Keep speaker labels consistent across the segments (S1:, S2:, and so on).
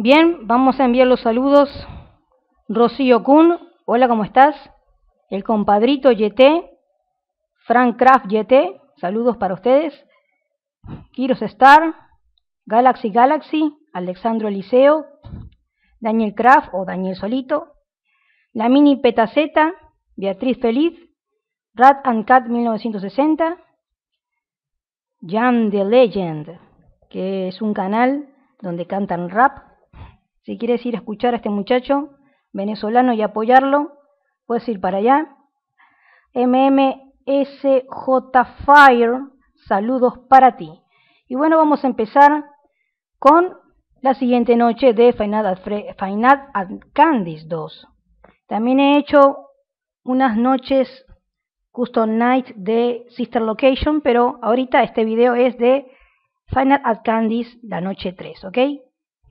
S1: Bien, vamos a enviar los saludos. Rocío Kun, hola, ¿cómo estás? El compadrito YT, Frank Kraft YT, saludos para ustedes. Kiros Star, Galaxy Galaxy, Alexandro Eliseo, Daniel Kraft o Daniel Solito, La Mini Petaceta, Beatriz Feliz, Rat and Cat 1960, Jan the Legend, que es un canal donde cantan rap. Si quieres ir a escuchar a este muchacho venezolano y apoyarlo, puedes ir para allá. MMSJ Fire, saludos para ti. Y bueno, vamos a empezar con la siguiente noche de Final at Candice 2. También he hecho unas noches Custom Night de Sister Location, pero ahorita este video es de Final at Candice, la noche 3, ¿ok?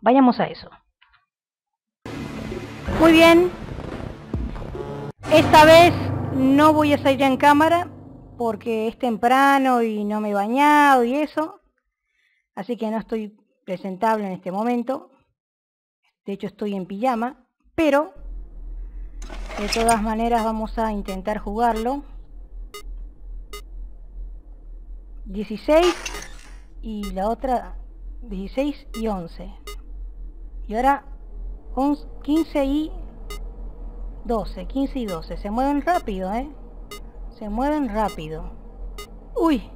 S1: Vayamos a eso. Muy bien. Esta vez no voy a salir en cámara porque es temprano y no me he bañado y eso. Así que no estoy presentable en este momento. De hecho estoy en pijama, pero de todas maneras vamos a intentar jugarlo. 16 y la otra 16 y 11. Y ahora 15 y 12, 15 y 12. Se mueven rápido, ¿eh? Se mueven rápido. Uy,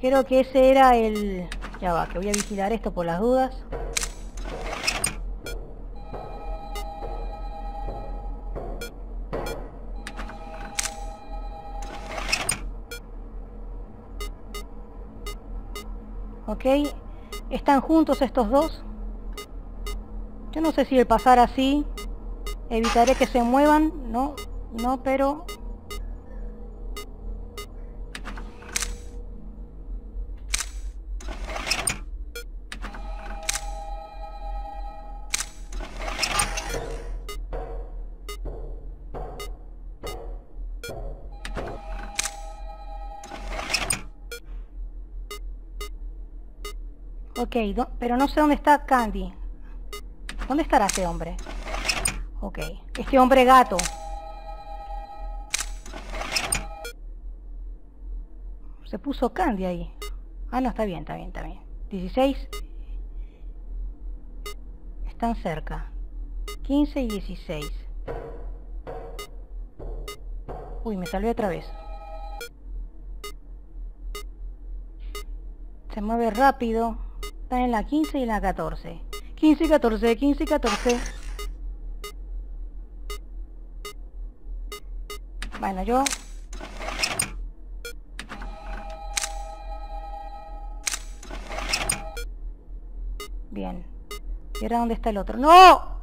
S1: creo que ese era el... Ya va, que voy a vigilar esto por las dudas. ¿Ok? ¿Están juntos estos dos? Yo no sé si el pasar así evitaré que se muevan, no, no, pero pero no sé dónde está Candy. ¿Dónde estará este hombre? Ok, este hombre gato. Se puso Candy ahí. Ah, no, está bien, está bien, está bien. 16. Están cerca. 15 y 16. Uy, me salió otra vez. Se mueve rápido en la 15 y la 14. 15 y 14, 15 y 14. Bueno, yo... Bien. ¿Y ahora dónde está el otro? ¡No!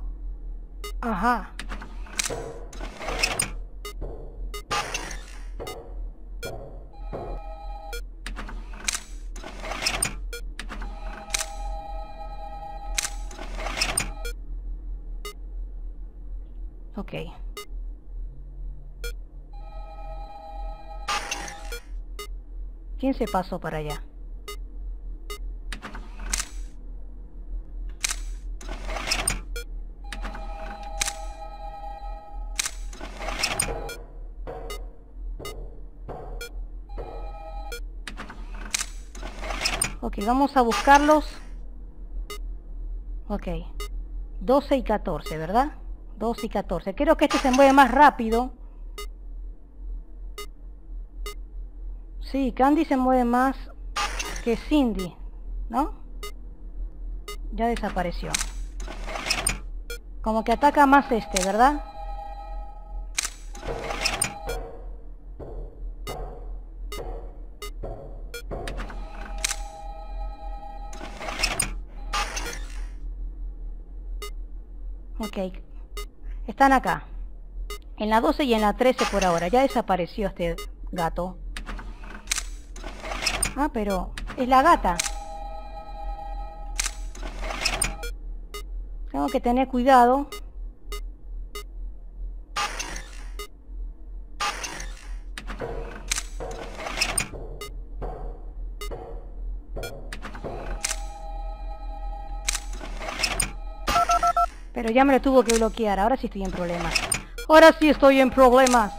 S1: Ajá. Ok. ¿Quién se pasó para allá? Ok, vamos a buscarlos. Ok. 12 y 14, ¿verdad? 2 y 14. Creo que este se mueve más rápido. Sí, Candy se mueve más que Cindy, ¿no? Ya desapareció. Como que ataca más este, ¿verdad? Ok, están acá. En la 12 y en la 13 por ahora. Ya desapareció este gato. Ah, pero es la gata. Tengo que tener cuidado. Pero ya me lo tuvo que bloquear, ahora sí estoy en problemas. Ahora sí estoy en problemas.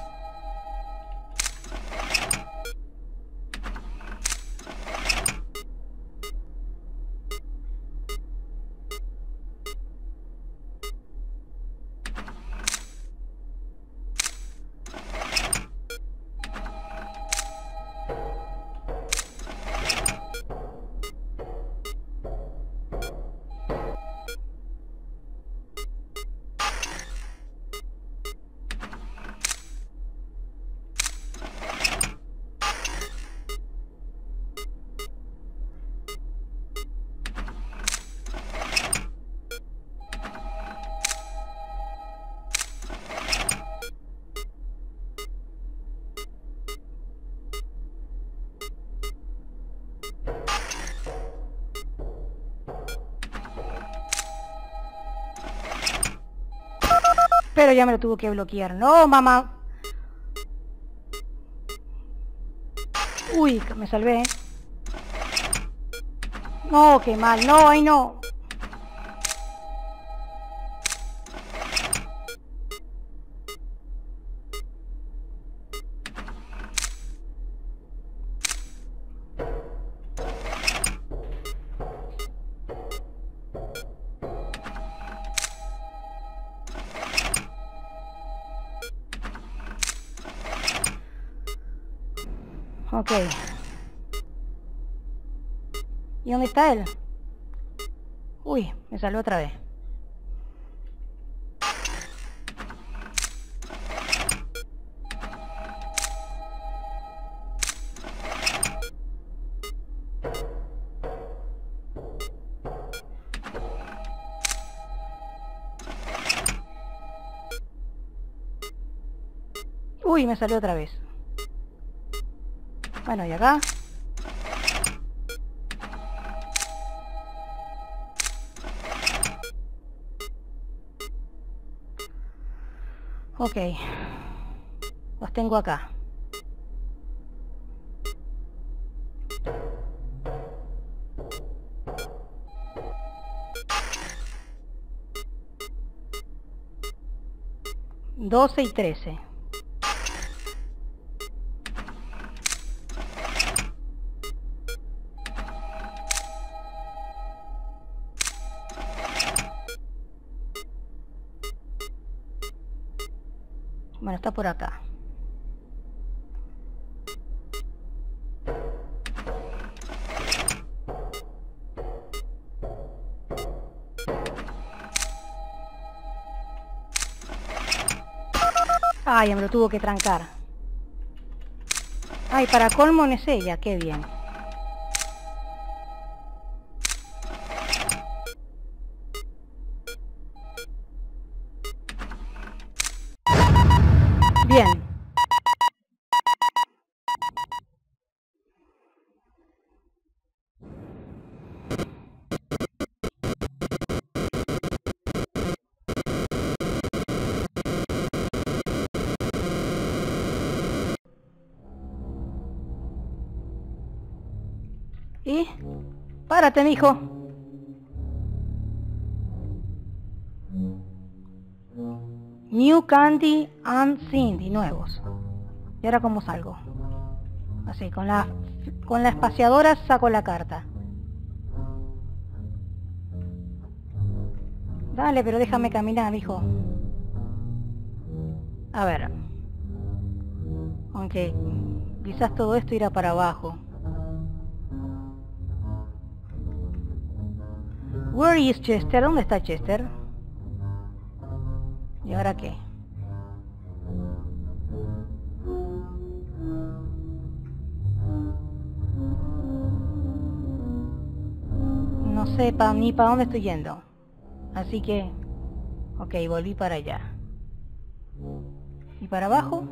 S1: Pero ya me lo tuvo que bloquear. No, mamá. Uy, me salvé. No, qué mal. No, ay no. Ok. ¿Y dónde está él? Uy, me salió otra vez. Uy, me salió otra vez. Bueno, y acá. Ok. Los tengo acá. Doce y trece. Está por acá. Ay, me lo tuvo que trancar. Ay, para colmo es ella, qué. Bien. ¿Y? Párate, mijo. New Candy and Cindy, nuevos. Y ahora cómo salgo. Así, con la, con la espaciadora saco la carta. Dale, pero déjame caminar, hijo. A ver. Aunque quizás todo esto irá para abajo. Where is Chester? ¿Dónde está Chester? ¿Y ahora qué? No sé pa, ni para dónde estoy yendo. Así que... Ok, volví para allá. ¿Y para abajo?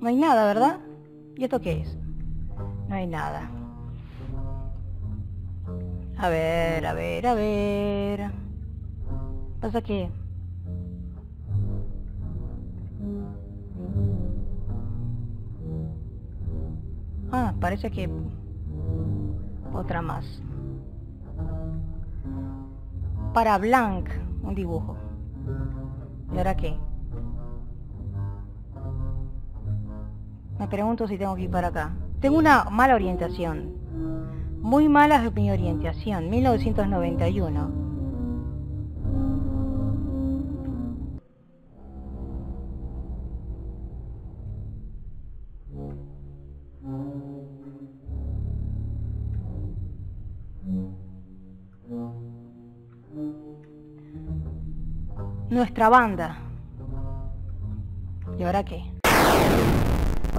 S1: No hay nada, ¿verdad? ¿Y esto qué es? No hay nada. A ver, a ver, a ver. Pasa que... Ah, parece que... Otra más. para Blanc, un dibujo. ¿Y ahora qué? Me pregunto si tengo que ir para acá. Tengo una mala orientación. Muy mala es mi orientación. 1991. Nuestra banda. ¿Y ahora qué?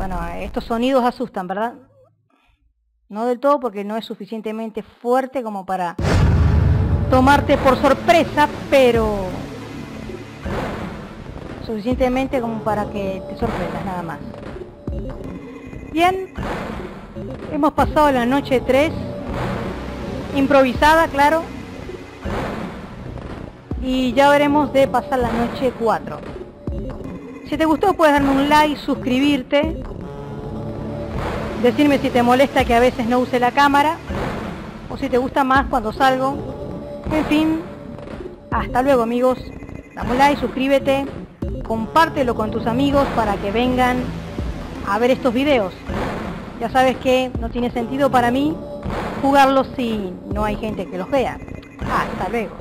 S1: Bueno, estos sonidos asustan, ¿verdad? No del todo porque no es suficientemente fuerte como para tomarte por sorpresa, pero suficientemente como para que te sorprendas nada más. Bien, hemos pasado la noche 3, improvisada, claro, y ya veremos de pasar la noche 4. Si te gustó puedes darme un like, suscribirte, decirme si te molesta que a veces no use la cámara, o si te gusta más cuando salgo. En fin, hasta luego amigos, dame like, suscríbete, compártelo con tus amigos para que vengan a ver estos videos. Ya sabes que no tiene sentido para mí jugarlos si no hay gente que los vea. Hasta luego.